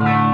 Bye.